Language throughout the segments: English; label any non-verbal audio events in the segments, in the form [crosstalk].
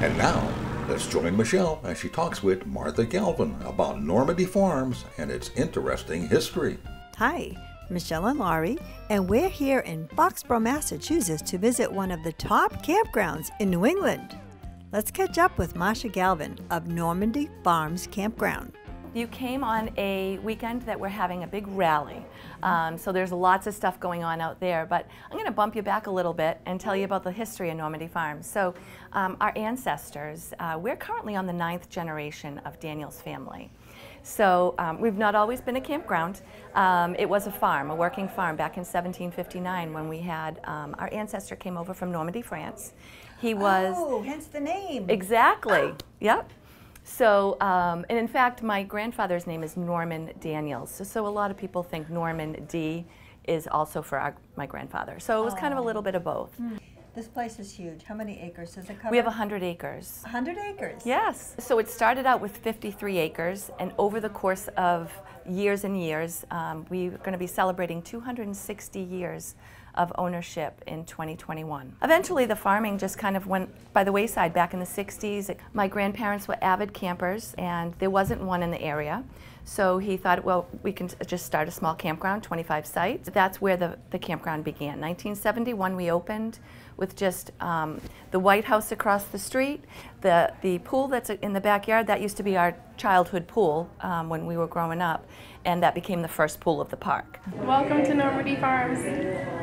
And now, let's join Michelle as she talks with Marcia Galvin about Normandy Farms and its interesting history. Hi, Michelle and Laurie, and we're here in Foxborough, Massachusetts to visit one of the top campgrounds in New England. Let's catch up with Marcia Galvin of Normandy Farms Campground. You came on a weekend that we're having a big rally. Um, so there's lots of stuff going on out there, but I'm going to bump you back a little bit and tell you about the history of Normandy Farms. So um, our ancestors, uh, we're currently on the ninth generation of Daniels family. So um, we've not always been a campground. Um, it was a farm, a working farm back in 1759 when we had, um, our ancestor came over from Normandy, France. He was... Oh, hence the name. Exactly, yep. So, um, and in fact, my grandfather's name is Norman Daniels. So, so, a lot of people think Norman D is also for our, my grandfather. So it was oh. kind of a little bit of both. Mm. This place is huge. How many acres does it cover? We have 100 acres. 100 acres? Yes. So it started out with 53 acres, and over the course of years and years, um, we're going to be celebrating 260 years of ownership in 2021. Eventually, the farming just kind of went by the wayside back in the 60s. My grandparents were avid campers, and there wasn't one in the area. So he thought, well, we can just start a small campground, 25 sites. That's where the, the campground began. 1971, we opened with just um, the White House across the street, the, the pool that's in the backyard, that used to be our childhood pool um, when we were growing up, and that became the first pool of the park. Welcome to Normandy Farms.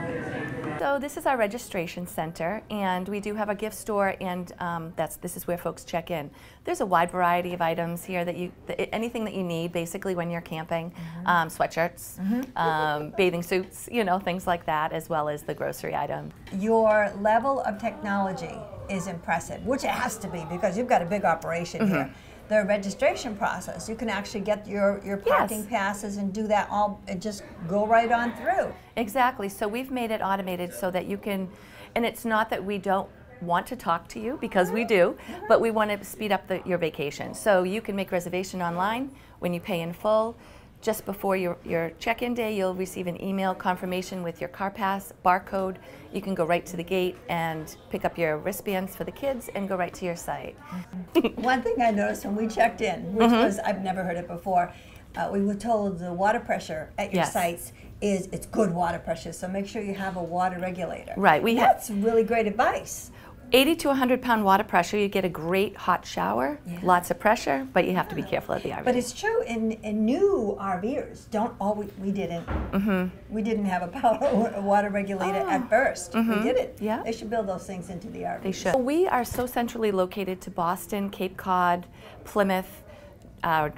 So this is our registration center, and we do have a gift store, and um, that's this is where folks check in. There's a wide variety of items here that you, anything that you need, basically when you're camping, mm -hmm. um, sweatshirts, mm -hmm. um, bathing suits, you know, things like that, as well as the grocery item. Your level of technology is impressive, which it has to be because you've got a big operation mm -hmm. here the registration process. You can actually get your, your parking yes. passes and do that all, and just go right on through. Exactly. So we've made it automated so that you can, and it's not that we don't want to talk to you because we do, but we want to speed up the, your vacation. So you can make reservation online when you pay in full just before your, your check-in day, you'll receive an email confirmation with your car pass barcode. You can go right to the gate and pick up your wristbands for the kids and go right to your site. [laughs] One thing I noticed when we checked in, which mm -hmm. was, I've never heard it before, uh, we were told the water pressure at your yes. sites is it's good water pressure, so make sure you have a water regulator. Right. We That's really great advice. 80 to 100 pound water pressure, you get a great hot shower, yeah. lots of pressure, but you have to be careful of the RV. But it's true in, in new RVers, don't always, we didn't, mm -hmm. we didn't have a power water regulator oh. at first. Mm -hmm. We mm-hmm. did it. Yeah. They should build those things into the RV. They should. we are so centrally located to Boston, Cape Cod, Plymouth, uh,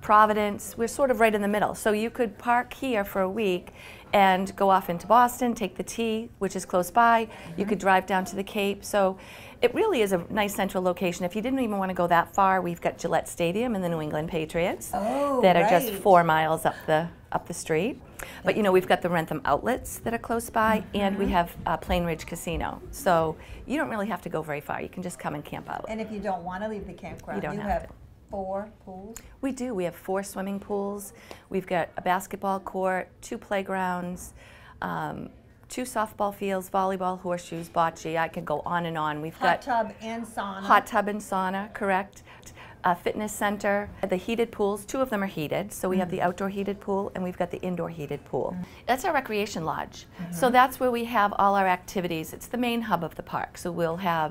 Providence. We're sort of right in the middle. So you could park here for a week and go off into Boston, take the T, which is close by. Mm -hmm. You could drive down to the Cape. So it really is a nice central location. If you didn't even want to go that far, we've got Gillette Stadium and the New England Patriots oh, that are right. just four miles up the up the street. But you know, we've got the Wrentham outlets that are close by, mm -hmm. and we have uh, Plainridge Casino. So you don't really have to go very far. You can just come and camp out. And if you don't want to leave the campground, you, don't you have, have four pools? We do. We have four swimming pools. We've got a basketball court, two playgrounds, um, two softball fields, volleyball, horseshoes, bocce. I could go on and on. We've hot got tub and sauna. Hot tub and sauna, correct. A fitness center, the heated pools, two of them are heated. So we mm have the outdoor heated pool and we've got the indoor heated pool. Mm That's our recreation lodge. Mm -hmm. So that's where we have all our activities. It's the main hub of the park. So we'll have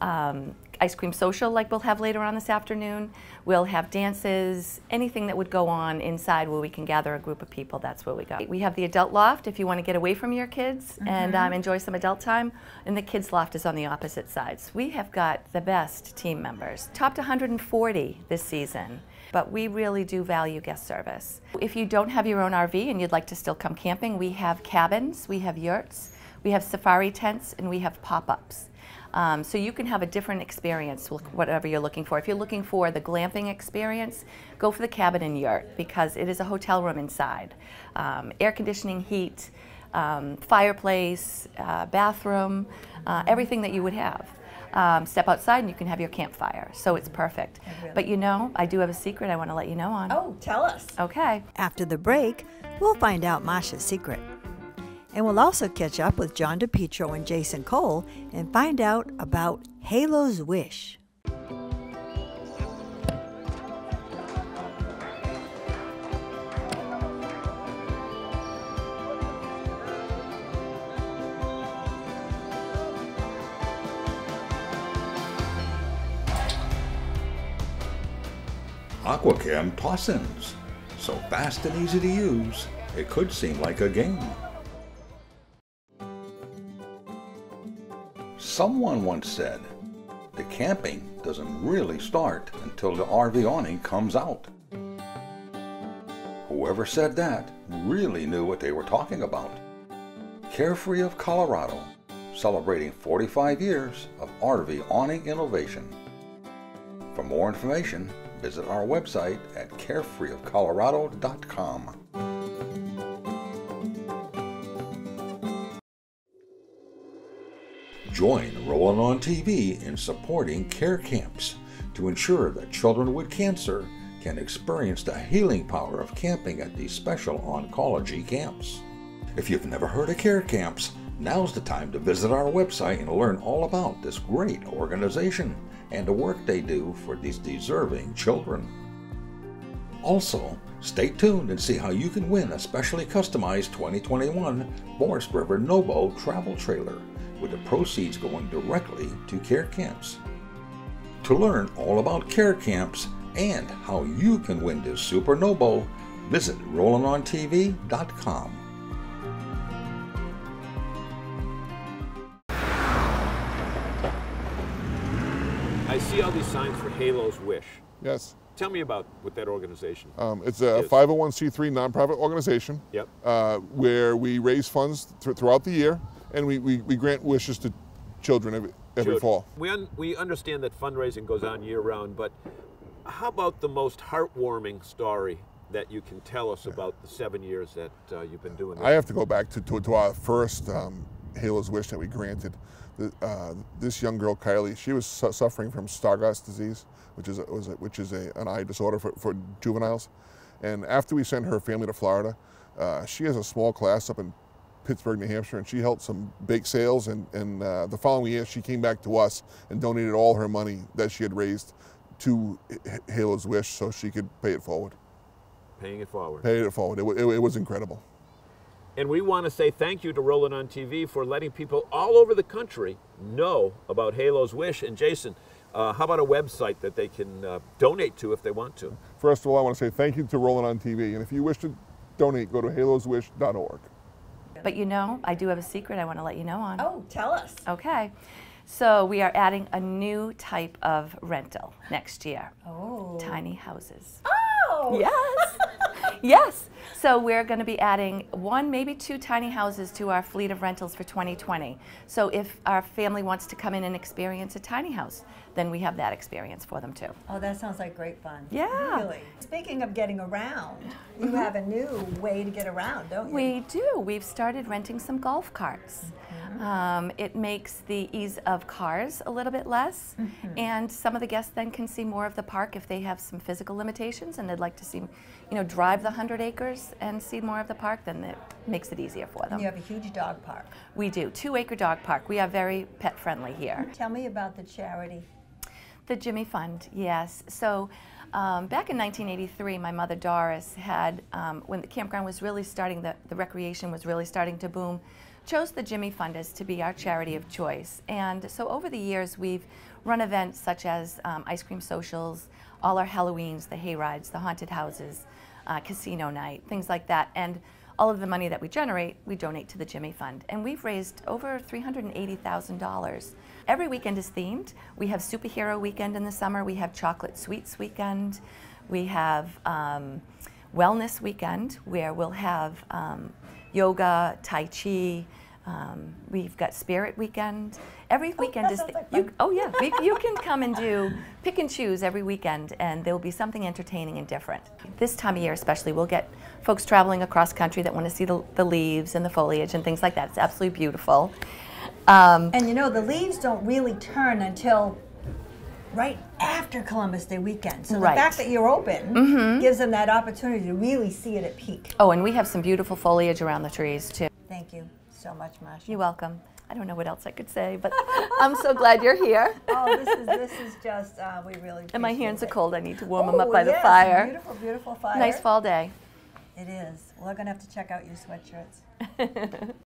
um, ice cream social like we'll have later on this afternoon. We'll have dances, anything that would go on inside where we can gather a group of people, that's where we go. We have the adult loft if you want to get away from your kids mm -hmm. and um, enjoy some adult time, and the kids loft is on the opposite side. So we have got the best team members. Topped 140 this season but we really do value guest service. If you don't have your own RV and you'd like to still come camping, we have cabins, we have yurts, we have safari tents, and we have pop-ups. Um, so you can have a different experience, whatever you're looking for. If you're looking for the glamping experience, go for the cabin and yurt because it is a hotel room inside. Um, air conditioning, heat, um, fireplace, uh, bathroom, uh, everything that you would have. Um, step outside and you can have your campfire. So it's perfect. Really but you know, I do have a secret I want to let you know on. Oh, tell us. Okay. After the break, we'll find out Marcia's secret. And we'll also catch up with John DePietro and Jason Cole and find out about Halo's Wish. Aqua-Kem Tossins. So fast and easy to use, it could seem like a game. Someone once said, the camping doesn't really start until the RV awning comes out. Whoever said that really knew what they were talking about. Carefree of Colorado, celebrating 45 years of RV awning innovation. For more information, visit our website at carefreeofcolorado.com. Join Rollin' on TV in supporting care camps to ensure that children with cancer can experience the healing power of camping at these special oncology camps. If you've never heard of care camps, now's the time to visit our website and learn all about this great organization and the work they do for these deserving children. Also, stay tuned and see how you can win a specially customized 2021 Forest River Nobo travel trailer with the proceeds going directly to care camps. To learn all about care camps and how you can win this Super Nobo, visit RollinOnTV.com. I see all these signs for Halo's Wish. Yes. Tell me about what that organization. Um, it's a is. 501c3 nonprofit organization Yep. uh, where we raise funds th- throughout the year and we, we, we grant wishes to children every, every fall. We, un- we understand that fundraising goes on year round, but how about the most heartwarming story that you can tell us about the seven years that uh, you've been doing this? I have to go back to, to, to our first um, Halo's Wish that we granted. The, uh, this young girl, Kylie, she was su- suffering from Stargardt disease, which is, a, was a, which is a, an eye disorder for, for juveniles. And after we sent her family to Florida, uh, she has a small class up in Pittsburg, New Hampshire, and she held some bake sales. And, and uh, the following year, she came back to us and donated all her money that she had raised to Halo's Wish so she could pay it forward. Paying it forward. Paying it forward. It, it, it was incredible. And we want to say thank you to Rollin' on TV for letting people all over the country know about Halo's Wish. And Jason, uh, how about a website that they can uh, donate to if they want to? First of all, I want to say thank you to Rolling on TV. And if you wish to donate, go to haloswish.org. But you know, I do have a secret I want to let you know on. Oh, tell us. Okay. So we are adding a new type of rental next year. Oh. Tiny houses. Oh. Yes. [laughs] yes. So we're going to be adding one, maybe two tiny houses to our fleet of rentals for 2020. So if our family wants to come in and experience a tiny house, then we have that experience for them too. Oh, that sounds like great fun. Yeah. Really. Speaking of getting around, you have a new way to get around, don't you? We do. We've started renting some golf carts. Um, it makes the ease of cars a little bit less, and some of the guests then can see more of the park if they have some physical limitations and they'd like to see, you know, drive the 100 acres and see more of the park, then it makes it easier for them. You have a huge dog park. We do. Two acre dog park. We are very pet friendly here. Tell me about the charity. The Jimmy Fund, yes. So um, back in 1983, my mother Doris had, um, when the campground was really starting, the, the recreation was really starting to boom, chose the Jimmy Fund as to be our charity of choice. And so over the years, we've run events such as um, ice cream socials, all our Halloweens, the hay rides, the haunted houses, uh, casino night, things like that. And all of the money that we generate, we donate to the Jimmy Fund. And we've raised over $380,000. Every weekend is themed. We have Superhero Weekend in the summer, we have Chocolate Sweets Weekend, we have um, Wellness Weekend where we'll have um, yoga, Tai Chi. Um, we've got Spirit Weekend. Every weekend that is like you, oh yeah. we, you [laughs] can come and do pick and choose every weekend, and there will be something entertaining and different. This time of year, especially, we'll get folks traveling across country that want to see the, the leaves and the foliage and things like that. It's absolutely beautiful. Um, And you know, the leaves don't really turn until right after Columbus Day weekend. So the Right. fact that you're open gives them that opportunity to really see it at peak. oh, and we have some beautiful foliage around the trees too. Thank you so much, Marcia. You're welcome. I don't know what else I could say, but I'm so glad you're here. [laughs] Oh, this is this is just uh, we really. And my hands are it. cold. I need to warm them up Oh, by the yes, fire. Beautiful, beautiful fire. Nice fall day. It is. We're gonna have to check out your sweatshirts. [laughs]